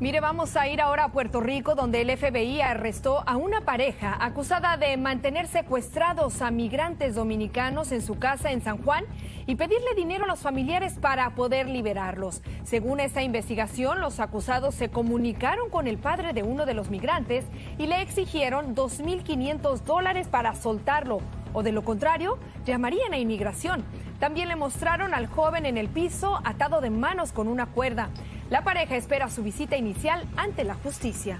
Mire, vamos a ir ahora a Puerto Rico, donde el FBI arrestó a una pareja acusada de mantener secuestrados a migrantes dominicanos en su casa en San Juan y pedirle dinero a los familiares para poder liberarlos. Según esta investigación, los acusados se comunicaron con el padre de uno de los migrantes y le exigieron 2.500 dólares para soltarlo, o de lo contrario, llamarían a inmigración. También le mostraron al joven en el piso atado de manos con una cuerda. La pareja espera su visita inicial ante la justicia.